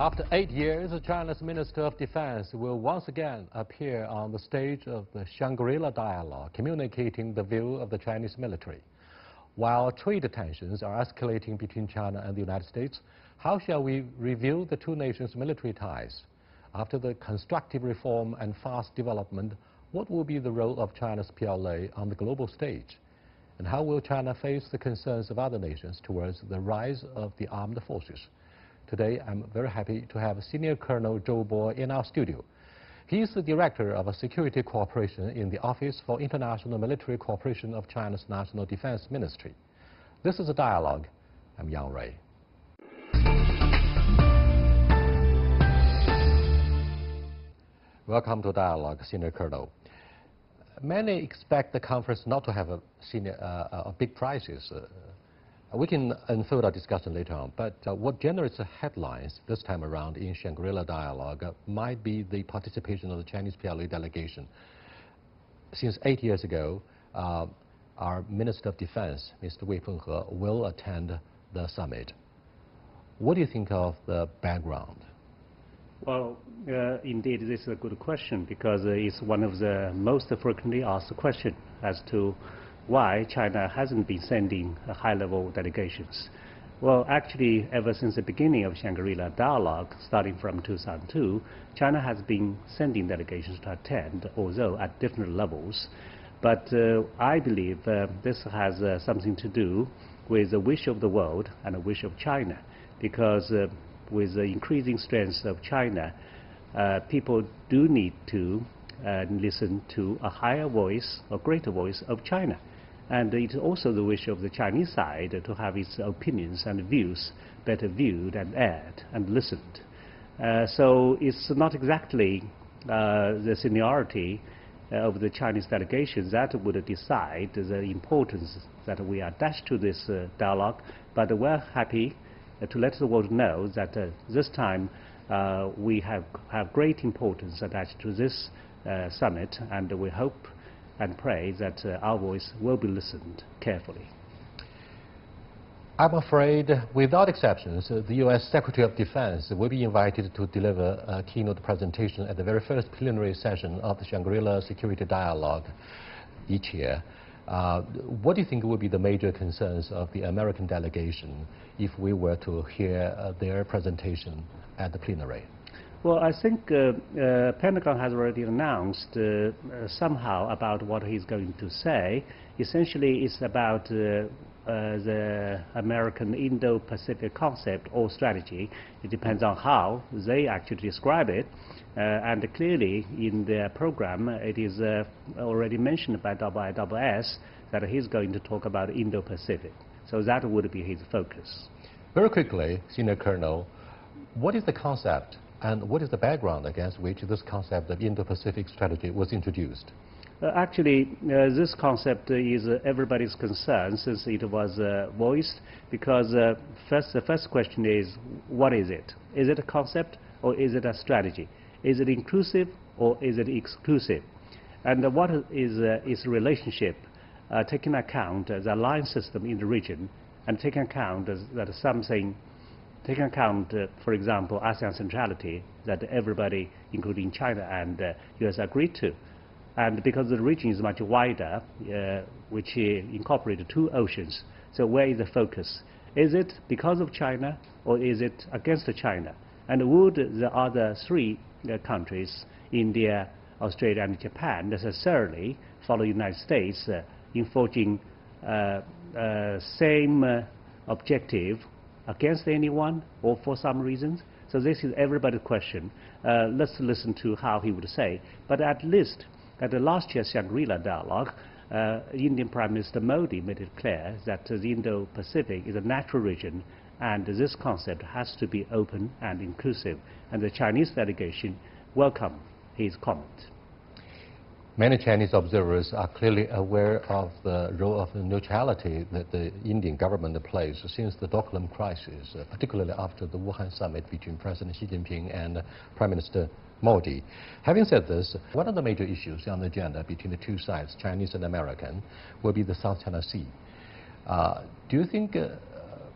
After eight years, China's Minister of Defense will once again appear on the stage of the Shangri-La Dialogue, communicating the view of the Chinese military. While trade tensions are escalating between China and the United States, how shall we review the two nations' military ties? After the constructive reform and fast development, what will be the role of China's PLA on the global stage? And how will China face the concerns of other nations towards the rise of the armed forces? Today, I'm very happy to have Senior Colonel Zhou Bo in our studio. He is the Director of Security Cooperation in the Office for International Military Cooperation of China's National Defense Ministry. This is a dialogue. I'm Yang Rui. Welcome to Dialogue, Senior Colonel. Many expect the conference not to have a, senior, uh, a big prizes. Uh, we can unfold our discussion later on, but uh, what generates the headlines this time around in Shangri-La Dialogue uh, might be the participation of the Chinese PLA delegation. Since eight years ago, uh, our Minister of Defense, Mr. Wei Fenghe, will attend the summit. What do you think of the background? Well, uh, indeed, this is a good question because uh, it's one of the most frequently asked questions as to why China hasn't been sending high-level delegations. Well, actually, ever since the beginning of Shangri-La dialogue, starting from 2002, China has been sending delegations to attend, although at different levels. But uh, I believe uh, this has uh, something to do with the wish of the world and the wish of China, because uh, with the increasing strength of China, uh, people do need to uh, listen to a higher voice, a greater voice of China. And it's also the wish of the Chinese side to have its opinions and views better viewed and aired and listened. Uh, so it's not exactly uh, the seniority uh, of the Chinese delegation that would decide the importance that we attach to this uh, dialogue, but we're happy uh, to let the world know that uh, this time we have, have great importance attached to this summit, and we hope and pray that uh, our voice will be listened carefully. I'm afraid, without exceptions, the U.S. Secretary of Defense will be invited to deliver a keynote presentation at the very first plenary session of the Shangri-La Security Dialogue each year. Uh, what do you think would be the major concerns of the American delegation if we were to hear uh, their presentation at the plenary? Well, I think uh, uh, Pentagon has already announced uh, uh somehow about what he's going to say. Essentially, it's about uh, uh, the American Indo-Pacific concept or strategy. It depends on how they actually describe it. and clearly, in their program, it is already mentioned by ISS that he's going to talk about Indo-Pacific. So that would be his focus. Very quickly, Senior Colonel, what is the concept and what is the background against which this concept of Indo-Pacific strategy was introduced? Uh, actually, uh, this concept is uh, everybody's concern since it was uh, voiced because uh, first, the first question is, what is it? Is it a concept or is it a strategy? Is it inclusive or is it exclusive? And what is its relationship, taking account the alliance system in the region and taking account that something taking account, uh, for example, ASEAN centrality that everybody, including China and uh, US, agreed to. And because the region is much wider, uh, which incorporates two oceans, so where is the focus? Is it because of China or is it against China? And would the other three uh, countries, India, Australia, and Japan, necessarily follow the United States uh, in forging uh, same objective against anyone or for some reasons? So this is everybody's question. Uh, let's listen to how he would say. But at least at the last year's Shangri-La dialogue, uh, Indian Prime Minister Modi made it clear that the Indo-Pacific is a natural region and this concept has to be open and inclusive. And the Chinese delegation welcomed his comment. Many Chinese observers are clearly aware of the role of neutrality that the Indian government plays since the Doklam crisis, uh, particularly after the Wuhan summit between President Xi Jinping and Prime Minister Modi. Having said this, one of the major issues on the agenda between the two sides, Chinese and American, will be the South China Sea. Uh, do you think uh,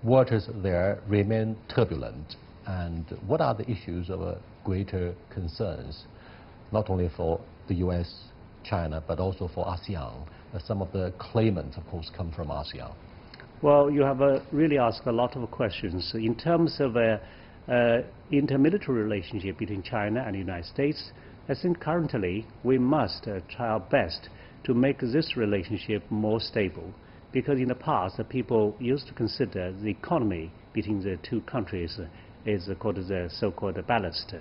waters there remain turbulent And what are the issues of uh, greater concerns, not only for the U.S., China, but also for ASEAN? Uh, some of the claimants, of course, come from ASEAN. Well, you have uh, really asked a lot of questions. In terms of uh, uh, intermilitary relationship between China and the United States, I think currently we must try our best to make this relationship more stable. Because in the past, people used to consider the economy between the two countries is called the so-called balanced.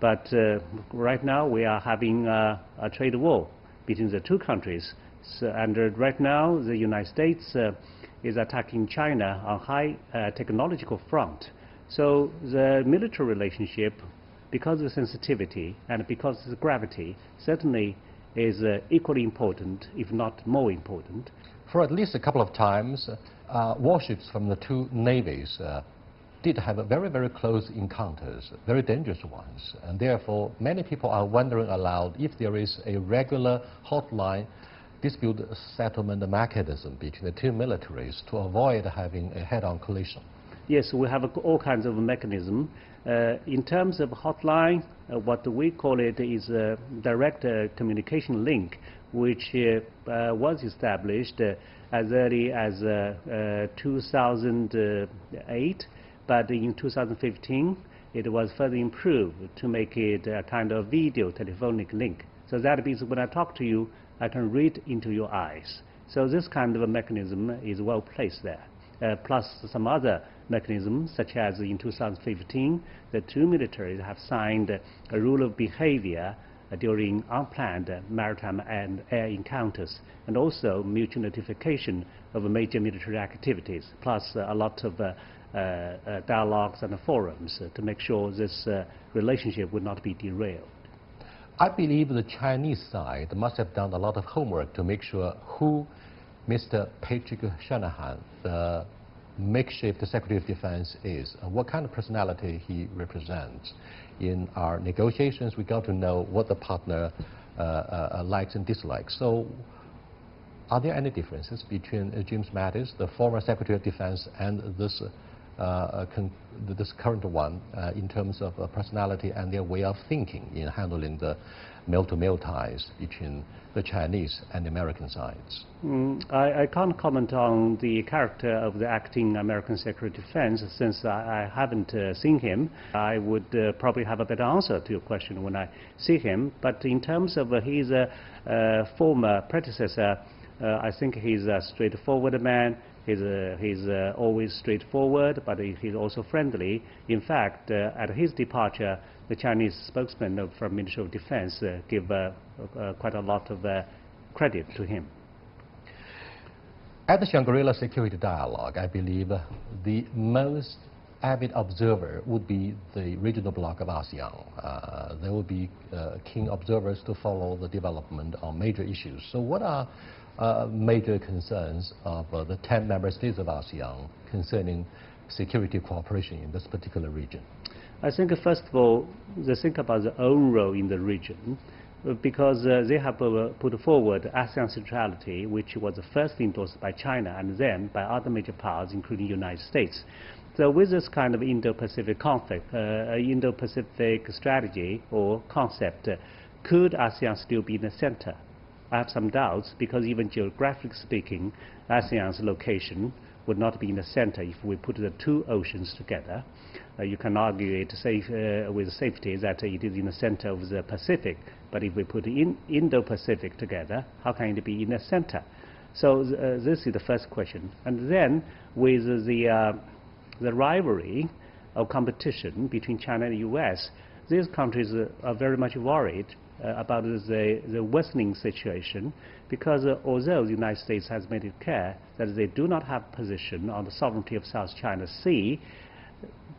But uh, right now we are having uh, a trade war between the two countries. So, and uh, right now the United States is attacking China on high technological front. So the military relationship, because of sensitivity and because of gravity, certainly is uh, equally important, if not more important. For at least a couple of times, uh, warships from the two navies uh, did have very, very close encounters, very dangerous ones. And therefore, many people are wondering aloud if there is a regular hotline dispute settlement mechanism between the two militaries to avoid having a head-on collision. Yes, we have all kinds of mechanism. Uh, in terms of hotline, uh, what we call it is a direct uh, communication link, which uh, uh, was established uh, as early as 2008 but in 2015, it was further improved to make it a kind of video telephonic link. So that means when I talk to you, I can read into your eyes. So this kind of a mechanism is well placed there. Uh, plus some other mechanisms, such as in 2015, the two militaries have signed a rule of behavior during unplanned maritime and air encounters, and also mutual notification of major military activities, plus a lot of uh, dialogues and forums uh, to make sure this relationship would not be derailed. I believe the Chinese side must have done a lot of homework to make sure who Mr. Patrick Shanahan, the makeshift Secretary of Defense, is, what kind of personality he represents. In our negotiations, we got to know what the partner uh, uh, likes and dislikes. So are there any differences between uh, James Mattis, the former Secretary of Defense, and this uh, this current one uh, in terms of uh, personality and their way of thinking in handling the mil-to-mil ties between the Chinese and American sides? Mm, I, I, can't comment on the character of the acting American Secretary of Defense since I, I haven't uh, seen him. I would uh, probably have a better answer to your question when I see him. But in terms of uh, his former predecessor, I think he's a straightforward man. He's, uh, he's uh, always straightforward, but he's also friendly. In fact, uh, at his departure, the Chinese spokesman from Ministry of Defense uh, give uh, uh, quite a lot of credit to him. At the Shangri-La Security Dialogue, I believe the most avid observer would be the regional bloc of ASEAN. there will be keen observers to follow the development on major issues. So what are uh, major concerns of uh, the 10 member states of ASEAN concerning security cooperation in this particular region? I think, first of all, they think about their own role in the region uh, because uh, they have uh, put forward ASEAN centrality, which was first endorsed by China and then by other major powers, including the United States. So with this kind of Indo-Pacific conflict, uh, Indo-Pacific strategy or concept, could ASEAN still be in the center I have some doubts because even geographically speaking, ASEAN's location would not be in the center if we put the two oceans together. Uh, you can argue it safe, uh, with safety that it is in the center of the Pacific, but if we put in Indo-Pacific together, how can it be in the center? So uh, this is the first question. And then with the, uh, the rivalry of competition between China and the US, these countries are very much worried uh, about the, the worsening situation because uh, although the United States has made it clear that they do not have position on the sovereignty of South China Sea,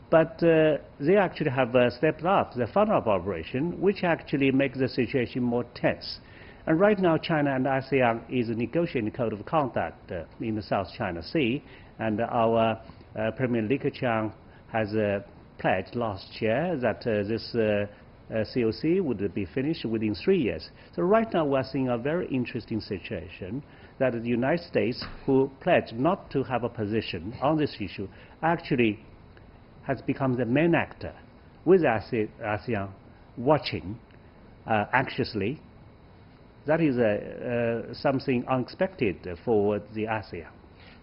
but uh, they actually have uh, stepped up the follow-up operation, which actually makes the situation more tense. And right now, China and ASEAN is negotiating a code of conduct uh, in the South China Sea, and our uh, Premier Li Keqiang has pledged last year that this uh, COC would be finished within three years. So right now we're seeing a very interesting situation that the United States, who pledged not to have a position on this issue, actually has become the main actor, with ASEAN watching uh, anxiously. That is uh, something unexpected for the ASEAN.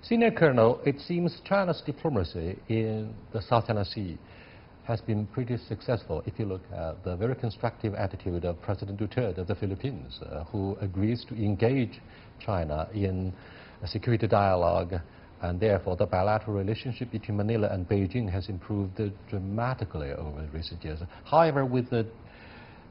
Senior Colonel, it seems China's diplomacy in the South China Sea has been pretty successful if you look at the very constructive attitude of President Duterte of the Philippines, uh, who agrees to engage China in a security dialogue and therefore the bilateral relationship between Manila and Beijing has improved dramatically over recent years. However, with the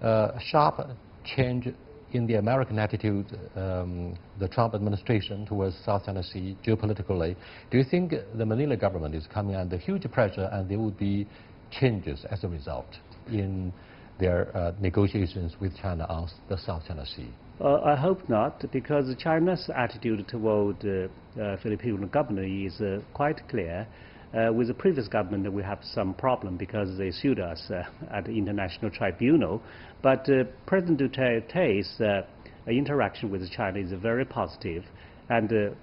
uh, sharp change in the American attitude, um, the Trump administration towards South China Sea geopolitically, do you think the Manila government is coming under huge pressure and there would be changes as a result in their uh, negotiations with China on the South China Sea? Uh, I hope not, because China's attitude toward uh, uh, Filipino government is uh, quite clear. Uh, with the previous government, we have some problem because they sued us uh, at the international tribunal. But President Duterte's interaction with China is very positive, and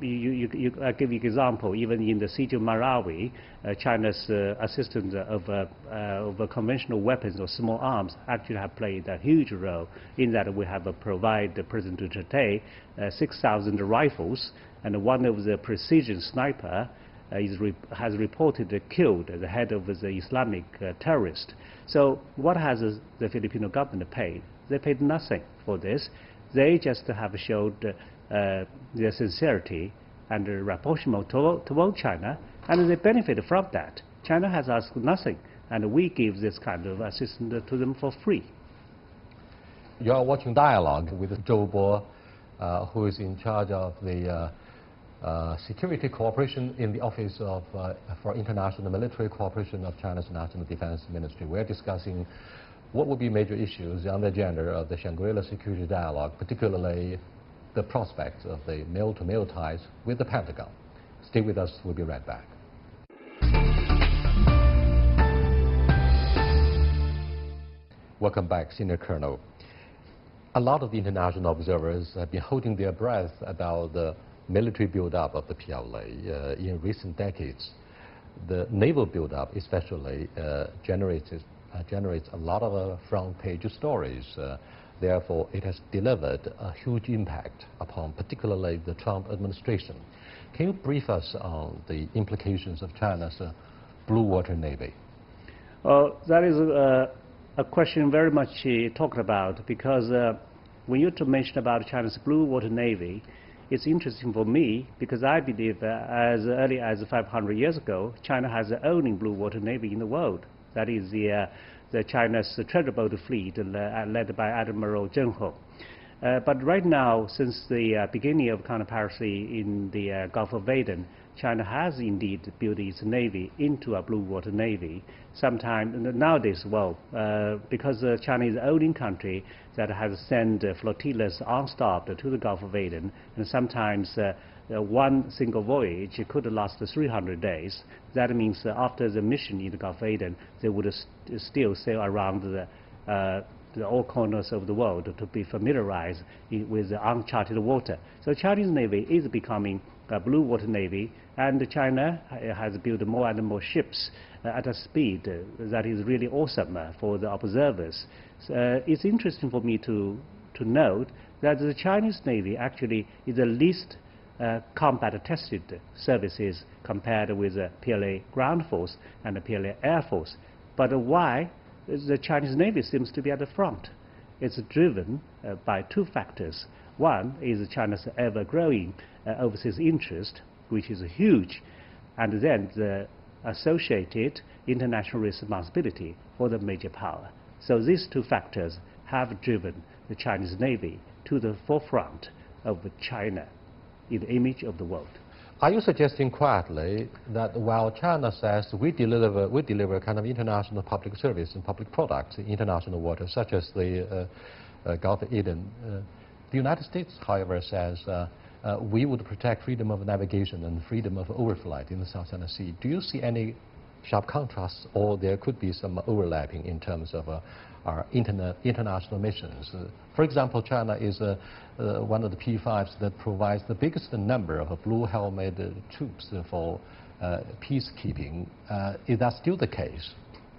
you, you, you, I give you an example. Even in the city of Marawi, uh, China's uh, assistance of, uh, of conventional weapons or small arms actually have played a huge role in that we have provided President Duterte 6,000 rifles, and one of the precision sniper re has reported killed the head of the Islamic terrorist. So what has the Filipino government paid? They paid nothing for this. They just have showed uh, their sincerity and rapprochement toward, toward China, and they benefit from that. China has asked nothing, and we give this kind of assistance to them for free. You are watching Dialogue with Zhou Bo, uh, who is in charge of the uh, uh, security cooperation in the Office of, uh, for International Military Cooperation of China's National Defense Ministry. We're discussing what would be major issues on the agenda of the Shangri-La Security Dialogue, particularly the prospects of the mil-to-mil -male ties with the Pentagon. Stay with us. We'll be right back. Welcome back, Senior Colonel. A lot of the international observers have been holding their breath about the military buildup of the PLA uh, in recent decades. The naval buildup especially uh, generates, uh, generates a lot of uh, front-page stories uh, Therefore, it has delivered a huge impact upon particularly the Trump administration. Can you brief us on the implications of China's uh, blue water navy? Uh, that is a, a, question very much uh, talked about because uh, when you mention about China's blue water navy, it's interesting for me because I believe as early as 500 years ago, China has the only blue water navy in the world. That is the uh, the China's treasure boat fleet uh, led by Admiral Zheng He. Uh, but right now, since the uh, beginning of counter-piracy in the uh, Gulf of Aden, China has indeed built its navy into a blue water navy. Sometime nowadays, well, uh, because China is the only country that has sent flotillas unstopped to the Gulf of Aden, and sometimes uh, one single voyage could last 300 days. That means after the mission in the Gulf of Aden, they would st still sail around the, uh, the, all corners of the world to be familiarized with the uncharted water. So Chinese Navy is becoming a blue water navy, and China has built more and more ships uh, at a speed that is really awesome uh, for the observers. So, it's interesting for me to, to note that the Chinese Navy actually is the least uh, combat-tested services compared with the PLA ground force and the PLA air force. But why the Chinese Navy seems to be at the front? It's driven uh, by two factors. One is China's ever-growing uh, overseas interest, which is huge, and then the associated international responsibility for the major power. So these two factors have driven the Chinese Navy to the forefront of China in the image of the world. Are you suggesting quietly that while China says we deliver, we deliver kind of international public service and public products in international waters, such as the uh, uh, Gulf of Aden, uh, the United States, however, says uh, uh, we would protect freedom of navigation and freedom of overflight in the South China Sea. Do you see any sharp contrasts, or there could be some overlapping in terms of uh, interna international missions. Uh, for example, China is uh, uh, one of the P5s that provides the biggest number of blue helmet troops for uh, peacekeeping. Uh, is that still the case?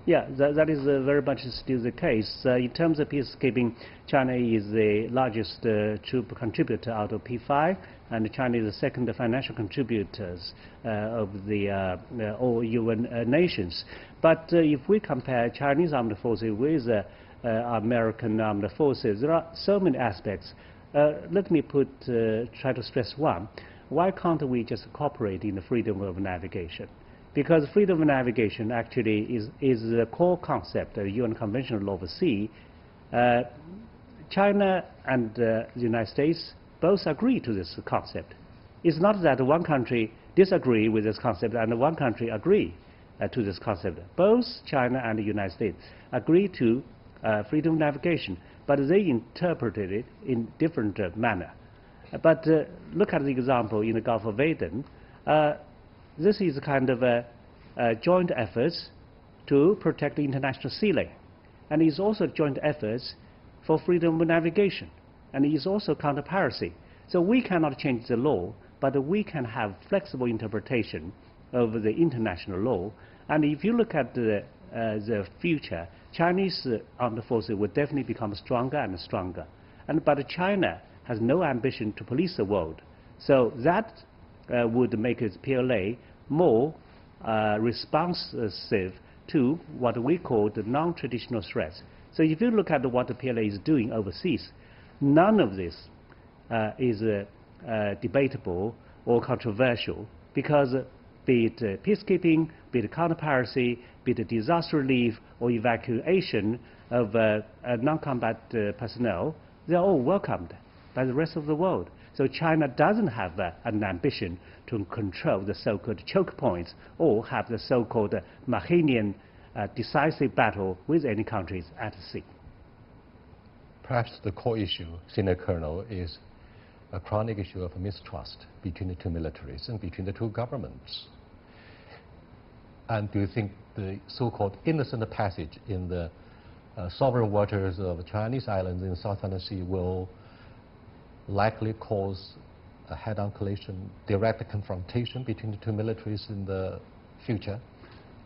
Yeah, that, that is uh, very much still the case. Uh, in terms of peacekeeping, China is the largest uh, troop contributor out of P5, and China is the second financial contributors uh, of the uh, all UN uh, nations. But if we compare Chinese armed forces with American armed forces, there are so many aspects. let me put, try to stress one. Why can't we just cooperate in the freedom of navigation? because freedom of navigation actually is, is the core concept of the UN Convention on Law of the Sea. Uh, China and uh, the United States both agree to this concept. It's not that one country disagree with this concept and one country agree uh, to this concept. Both China and the United States agree to uh, freedom of navigation, but they interpreted it in different uh, manner. But uh, look at the example in the Gulf of Aden this is a kind of a, a joint efforts to protect the international sea lane. And it's also joint efforts for freedom of navigation. And it's also counter-piracy. So we cannot change the law, but we can have flexible interpretation of the international law. And if you look at the, uh, the future, Chinese uh, armed forces will definitely become stronger and stronger. And, but China has no ambition to police the world. So that uh, would make its PLA more uh, responsive to what we call the non-traditional threats. So if you look at what the PLA is doing overseas, none of this uh, is uh, uh, debatable or controversial because be it uh, peacekeeping, be it counter-piracy, be it disaster relief or evacuation of non-combat personnel, they are all welcomed by the rest of the world. So China doesn't have uh, an ambition to control the so-called choke points or have the so-called uh, Mahanian uh, decisive battle with any countries at sea. Perhaps the core issue, Senior Colonel, is a chronic issue of mistrust between the two militaries and between the two governments. And do you think the so-called innocent passage in the uh, sovereign waters of Chinese islands in the South China Sea will likely cause a head-on collision, direct confrontation between the two militaries in the future?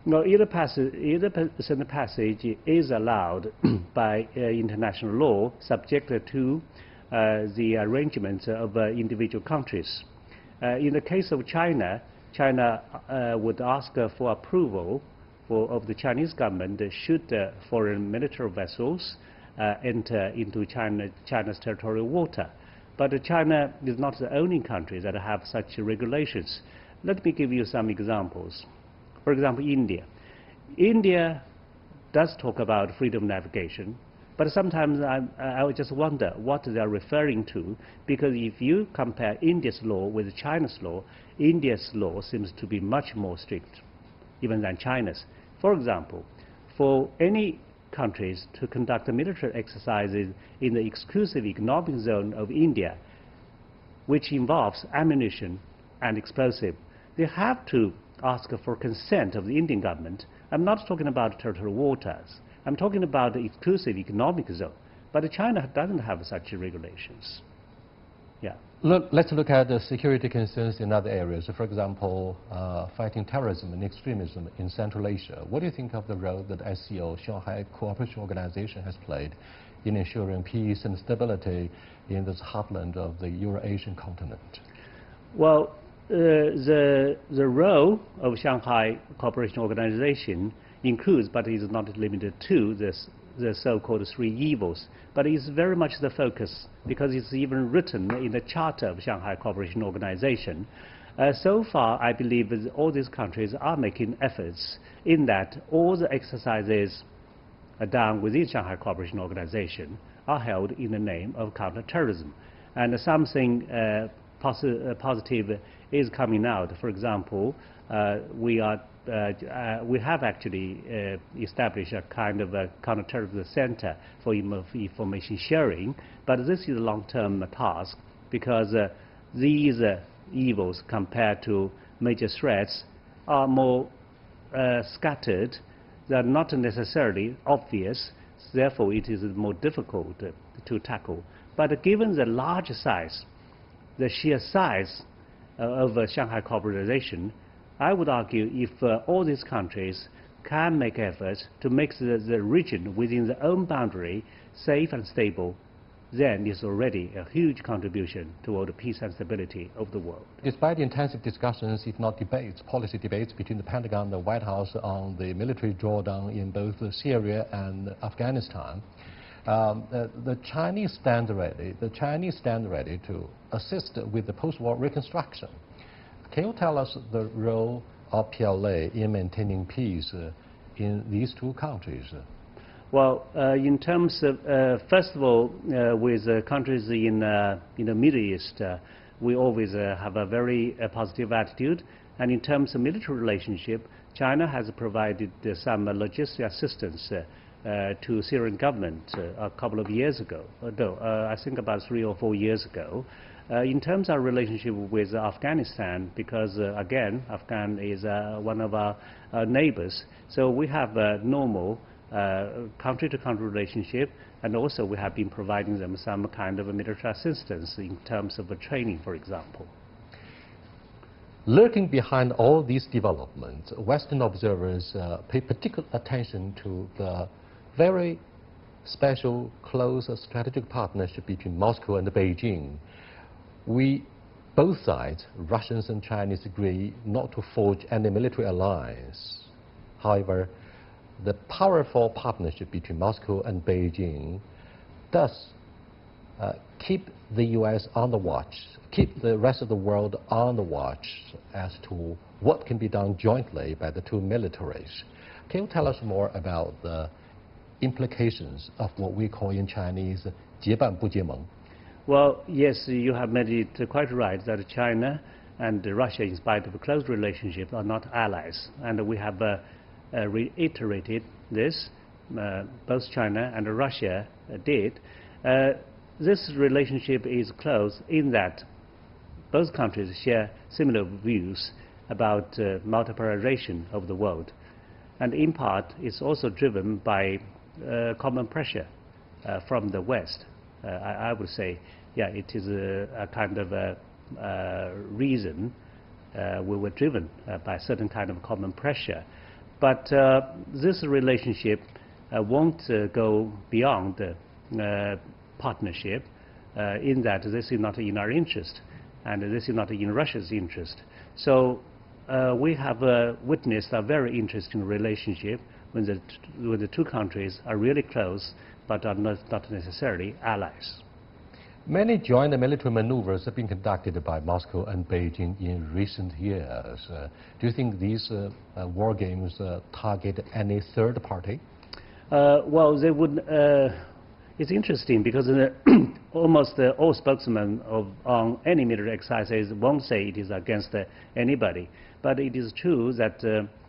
No, either passage, either passage is allowed by uh, international law, subject to the arrangements of uh, individual countries. Uh, in the case of China, China uh, would ask for approval for, of the Chinese government should uh, foreign military vessels enter into China, China's territorial water. But China is not the only country that have such regulations. Let me give you some examples. For example, India. India does talk about freedom of navigation, but sometimes I, I would just wonder what they are referring to, because if you compare India's law with China's law, India's law seems to be much more strict, even than China's. For example, for any countries to conduct military exercises in the exclusive economic zone of India, which involves ammunition and explosive. They have to ask for consent of the Indian government. I'm not talking about territorial waters. I'm talking about the exclusive economic zone. But China doesn't have such regulations. Yeah. Look, let's look at the security concerns in other areas. For example, uh, fighting terrorism and extremism in Central Asia. What do you think of the role that SCO, Shanghai Cooperation Organization, has played in ensuring peace and stability in this heartland of the Eurasian continent? Well, uh, the, the role of Shanghai Cooperation Organization includes, but is not limited to, this the so-called three evils. But it's very much the focus because it's even written in the Charter of Shanghai Cooperation Organization. Uh, so far, I believe all these countries are making efforts in that all the exercises done within Shanghai Cooperation Organization are held in the name of counterterrorism. And something uh, posi uh, positive is coming out. For example, uh, we are uh, uh, we have actually uh, established a kind of a counterterrorism center for information sharing, but this is a long-term task because these evils compared to major threats are more scattered. They are not necessarily obvious, therefore it is more difficult to tackle. But given the large size, the sheer size of Shanghai Cooperation, I would argue if uh, all these countries can make efforts to make the, the region within their own boundary safe and stable, then it's already a huge contribution toward the peace and stability of the world. Despite intensive discussions, if not debates, policy debates between the Pentagon and the White House on the military drawdown in both Syria and Afghanistan, um, the, the, Chinese stand ready. The Chinese stand ready to assist with the post-war reconstruction. Can you tell us the role of PLA in maintaining peace uh, in these two countries? Well, uh, in terms of, uh, first of all, uh, with countries in, in the Middle East, we always have a very positive attitude. And in terms of military relationship, China has provided some logistic assistance uh, to Syrian government uh, a couple of years ago, no, uh, I think about three or four years ago. Uh, in terms of our relationship with Afghanistan, because uh, again, Afghan is uh, one of our neighbors, so we have a normal country-to-country -country relationship, and also we have been providing them some kind of military assistance in terms of training, for example. Lurking behind all these developments, Western observers uh, pay particular attention to the very special, close strategic partnership between Moscow and Beijing We, both sides, Russians and Chinese, agree not to forge any military alliance. However, the powerful partnership between Moscow and Beijing does uh, keep the U.S. on the watch, keep the rest of the world on the watch as to what can be done jointly by the two militaries. Can you tell us more about the implications of what we call in Chinese 结伴不结盟? Well, yes, you have made it quite right that China and Russia, in spite of a close relationship, are not allies. And we have uh, uh, reiterated this, uh, both China and Russia did. Uh, this relationship is close in that both countries share similar views about uh, multipolarization of the world. And in part, it's also driven by uh, common pressure from the West. Uh, I, I, would say, yeah, it is a, a kind of a, a reason uh, we were driven uh, by a certain kind of common pressure. But uh, this relationship won't go beyond partnership in that this is not in our interest and this is not in Russia's interest. So uh, we have uh, witnessed a very interesting relationship when the, when the two countries are really close but are not, not necessarily allies. Many joint military maneuvers have been conducted by Moscow and Beijing in recent years. Uh, do you think these uh, uh, war games uh, target any third party? Uh, well, they would. Uh, it's interesting because almost all spokesmen of, on any military exercises won't say it is against anybody. But it is true that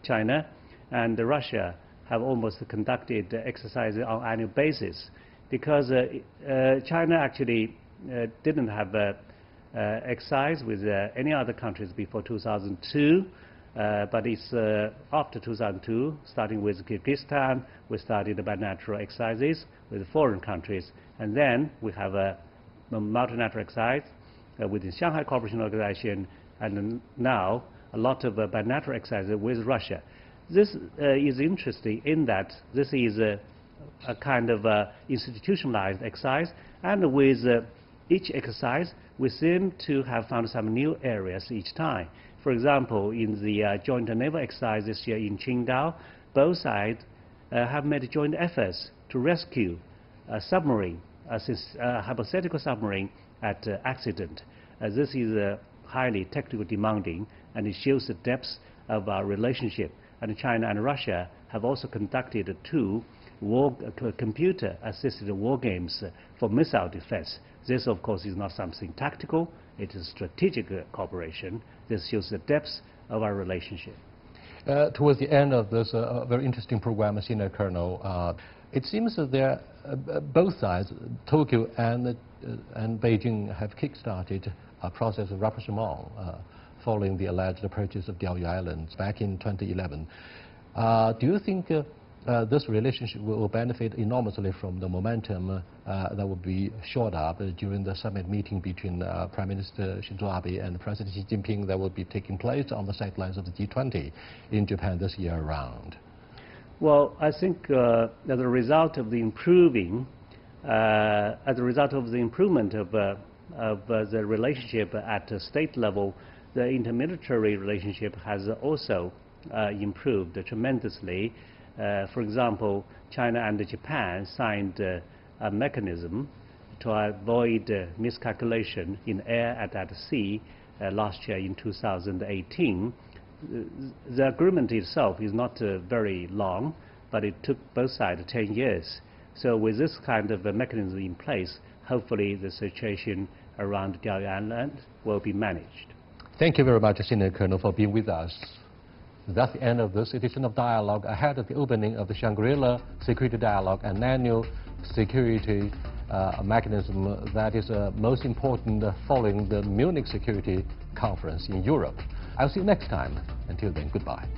China and Russia have almost conducted exercises on annual basis because uh, uh, China actually uh, didn't have exercise with any other countries before 2002. Uh, but it's uh, after 2002, starting with Kyrgyzstan, we started bilateral exercises with foreign countries. And then we have a, a multilateral exercise uh, with Shanghai Cooperation Organization, and now a lot of bilateral exercises with Russia. This uh, is interesting in that this is a, a kind of a institutionalized exercise, and with uh, each exercise, we seem to have found some new areas each time. For example, in the uh, joint naval exercise this year in Qingdao, both sides uh, have made joint efforts to rescue a submarine, a, a hypothetical submarine at uh, accident. Uh, this is highly technical demanding, and it shows the depth of our relationship and China and Russia have also conducted two war, uh, computer-assisted war games uh, for missile defense. This, of course, is not something tactical. It is strategic uh, cooperation. This shows the depth of our relationship. Uh, towards the end of this uh, very interesting program, Senior Colonel, uh, it seems that there, both sides, Tokyo and, and Beijing, have kick-started a process of rapprochement following the alleged purchase of Diaoyu Islands back in 2011. Uh, do you think uh, uh, this relationship will benefit enormously from the momentum uh, that will be shored up during the summit meeting between uh, Prime Minister Shinzo Abe and President Xi Jinping that will be taking place on the sidelines of the G20 in Japan this year around. Well, I think uh, as a result of the improving, uh, as a result of the improvement of, uh, of the relationship at the state level, the intermilitary relationship has also improved tremendously. Uh, for example, China and Japan signed uh, a mechanism to avoid uh, miscalculation in air and at sea last year in 2018. The agreement itself is not very long, but it took both sides 10 years. So with this kind of a mechanism in place, hopefully the situation around Diaoyu Island will be managed. Thank you very much, Senior Colonel, for being with us. That's the end of this edition of Dialogue ahead of the opening of the Shangri-La Security Dialogue, an annual security uh, mechanism that is uh, most important following the Munich Security Conference in Europe. I'll see you next time. Until then, goodbye.